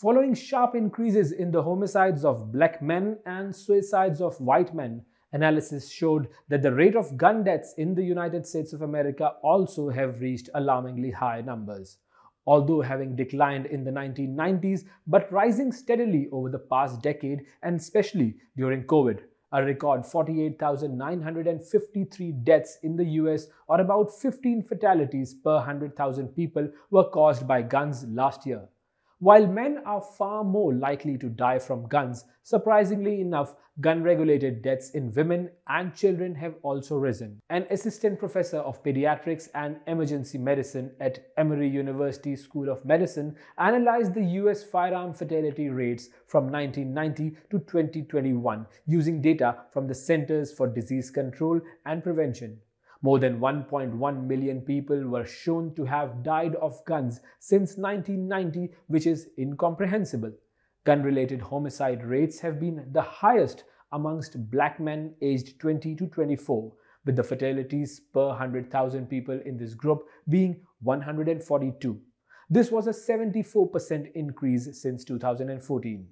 Following sharp increases in the homicides of black men and suicides of white men, analysis showed that the rate of gun deaths in the United States of America also have reached alarmingly high numbers. Although having declined in the 1990s but rising steadily over the past decade and especially during COVID, a record 48,953 deaths in the US or about 15 fatalities per 100,000 people were caused by guns last year. While men are far more likely to die from guns, surprisingly enough, gun related deaths in women and children have also risen. An assistant professor of pediatrics and emergency medicine at Emory University School of Medicine analyzed the US firearm fatality rates from 1990 to 2021 using data from the Centers for Disease Control and Prevention. More than 1.1 million people were shown to have died of guns since 1990, which is incomprehensible. Gun related homicide rates have been the highest amongst black men aged 20 to 24, with the fatalities per 100,000 people in this group being 142. This was a 74% increase since 2014.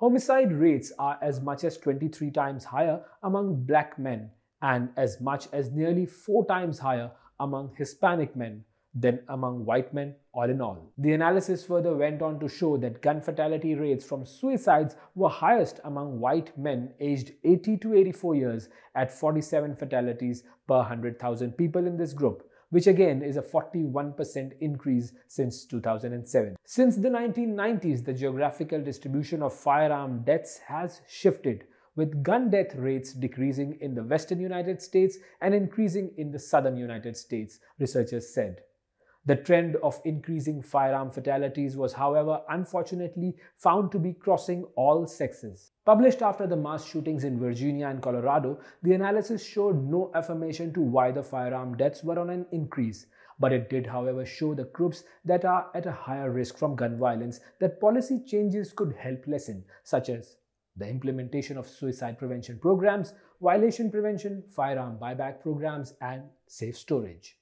Homicide rates are as much as 23 times higher among black men and as much as nearly four times higher among Hispanic men than among white men all in all. The analysis further went on to show that gun fatality rates from suicides were highest among white men aged 80 to 84 years at 47 fatalities per 100,000 people in this group, which again is a 41% increase since 2007. Since the 1990s, the geographical distribution of firearm deaths has shifted with gun death rates decreasing in the western United States and increasing in the southern United States, researchers said. The trend of increasing firearm fatalities was, however, unfortunately found to be crossing all sexes. Published after the mass shootings in Virginia and Colorado, the analysis showed no affirmation to why the firearm deaths were on an increase. But it did, however, show the groups that are at a higher risk from gun violence that policy changes could help lessen, such as the implementation of suicide prevention programs, violation prevention, firearm buyback programs, and safe storage.